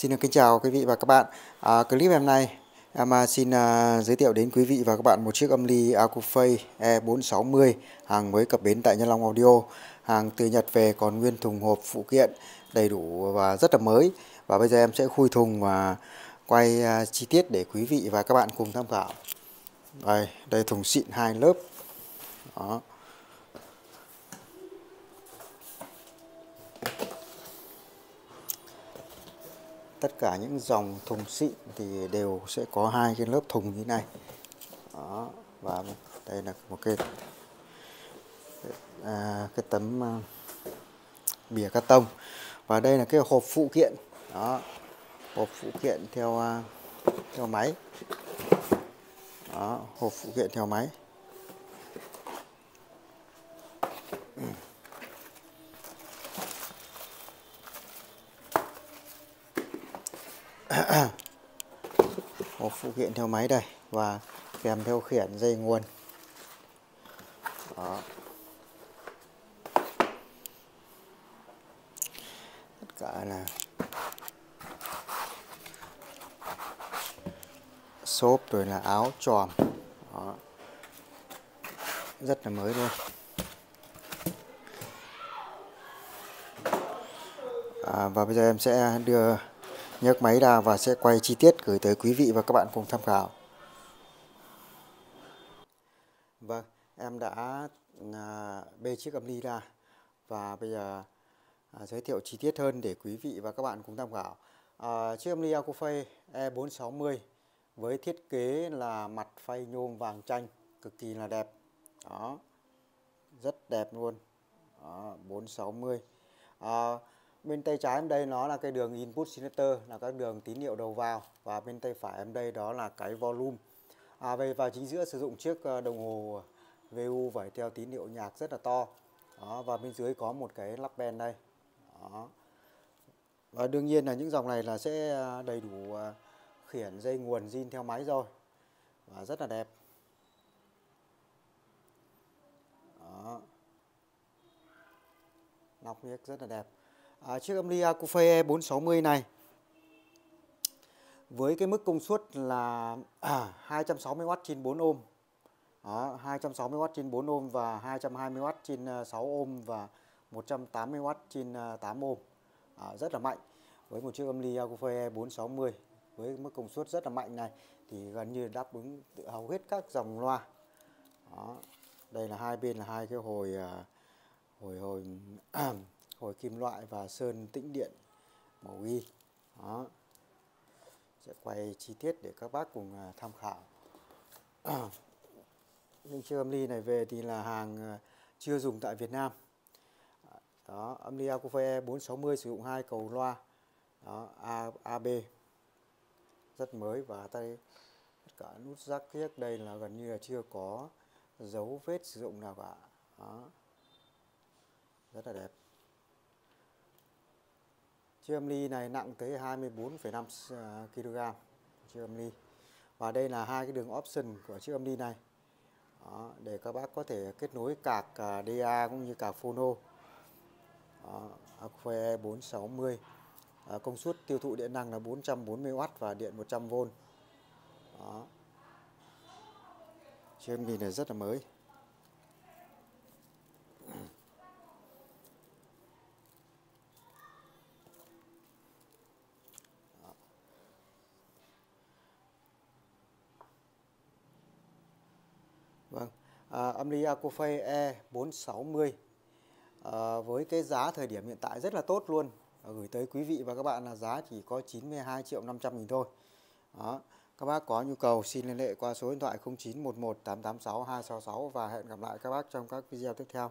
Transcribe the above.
Xin kính chào quý vị và các bạn. À, clip hôm nay em à, xin à, giới thiệu đến quý vị và các bạn một chiếc âm ly Acufay E460 hàng mới cập bến tại Nhân Long Audio. Hàng từ Nhật về còn nguyên thùng hộp phụ kiện đầy đủ và rất là mới. Và bây giờ em sẽ khui thùng và quay à, chi tiết để quý vị và các bạn cùng tham khảo. Đây, đây thùng xịn hai lớp. Đó. Tất cả những dòng thùng xịn thì đều sẽ có hai cái lớp thùng như này. Đó và đây là một cái à, cái tấm à, bìa cắt tông. Và đây là cái hộp phụ kiện. Đó hộp phụ kiện theo à, theo máy. Đó hộp phụ kiện theo máy. Một phụ kiện theo máy đây và kèm theo khiển dây nguồn Đó. tất cả là xốp rồi là áo tròn Đó. rất là mới luôn à, và bây giờ em sẽ đưa nhấc máy ra và sẽ quay chi tiết gửi tới quý vị và các bạn cùng tham khảo. Vâng, em đã à, bê chiếc âm ly ra và bây giờ à, giới thiệu chi tiết hơn để quý vị và các bạn cùng tham khảo. À, chiếc âm ly Acufay E460 với thiết kế là mặt phay nhôm vàng chanh cực kỳ là đẹp. Đó. Rất đẹp luôn. Đó, 460. À, bên tay trái em đây nó là cái đường input selector là các đường tín hiệu đầu vào. Và bên tay phải em đây đó là cái volume. À, về vào chính giữa sử dụng chiếc ờ, đồng hồ VU vẩy theo tín hiệu nhạc rất là to. Đó, và bên dưới có một cái lắp ben đây. Đó. và đương nhiên là những dòng này là sẽ ờ, đầy đủ ờ, khiển dây nguồn zin theo máy rồi. Và rất là đẹp. Đó. nóc miếc rất là đẹp à, chiếc âm ly Acufay E460 này với cái mức công suất là à, 260W trên 4 ohm. Đó, 260W trên 4 ohm và 220W trên ờ, 6 ohm và 180W trên ờ, 8 ohm. À, rất là mạnh với một chiếc âm ly Acufay E460 với mức công suất rất là mạnh này thì gần như đáp ứng hầu hết các dòng loa. Đó. đây là hai bên là hai cái hồi ờ, hồi hồi hồi kim loại và sơn tĩnh điện màu ghi. Đó. Sẽ quay chi tiết để các bác cùng à, tham khảo. Những chiếc âm ly này về thì là hàng à, chưa dùng tại Việt Nam. Đó âm ly Acufay 460 e sử dụng hai cầu loa. Đó A, AB rất mới và tay tất cả nút rắc kiếc đây là gần như là chưa có dấu vết sử dụng nào cả. Đó. Rất là đẹp. Chiếc âm ly này nặng tới 24,5 kg chiếc âm ly. Và đây là hai cái đường option của chiếc âm ly này. Đó, để các bác có thể kết nối cạc à, DA cũng như cạc phono. Đó, 460. À, e công suất tiêu thụ điện năng là 440W và điện 100V. Đó. Chiếc âm ly này rất là mới. Vâng, à, âm ly E460 à, với cái giá thời điểm hiện tại rất là tốt luôn à, gửi tới quý vị và các bạn là giá chỉ có 92 triệu 500 nghìn thôi. Đó. Các bác có nhu cầu xin liên hệ qua số điện thoại 0911 886 266 và hẹn gặp lại các bác trong các video tiếp theo.